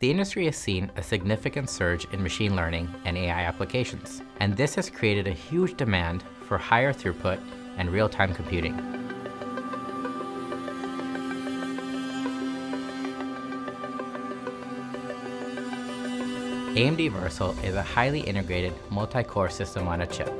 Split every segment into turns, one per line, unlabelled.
The industry has seen a significant surge in machine learning and AI applications, and this has created a huge demand for higher throughput and real-time computing. AMD Versal is a highly integrated multi-core system on a chip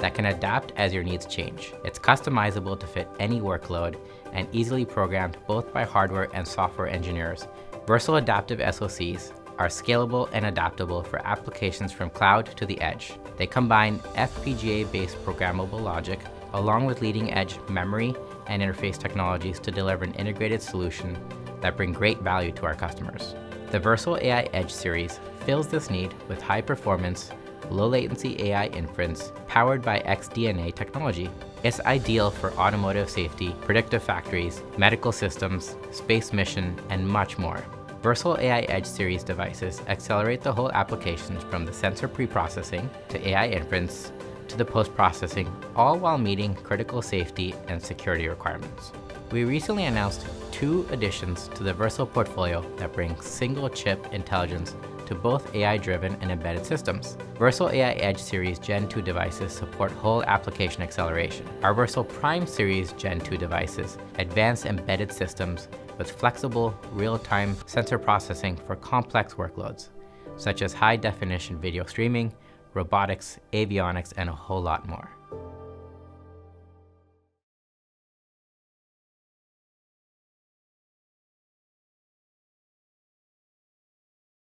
that can adapt as your needs change. It's customizable to fit any workload and easily programmed both by hardware and software engineers. Versal adaptive SoCs are scalable and adaptable for applications from cloud to the edge. They combine FPGA-based programmable logic along with leading-edge memory and interface technologies to deliver an integrated solution that bring great value to our customers. The Versal AI Edge series fills this need with high performance, low latency AI inference powered by XDNA technology. It's ideal for automotive safety, predictive factories, medical systems, space mission, and much more. Versal AI Edge series devices accelerate the whole applications from the sensor preprocessing to AI inference to the post-processing, all while meeting critical safety and security requirements. We recently announced two additions to the Versal portfolio that bring single chip intelligence to both AI-driven and embedded systems. Versal AI Edge Series Gen 2 devices support whole application acceleration. Our Versal Prime Series Gen 2 devices advance embedded systems with flexible, real-time sensor processing for complex workloads, such as high-definition video streaming, robotics, avionics, and a whole lot more.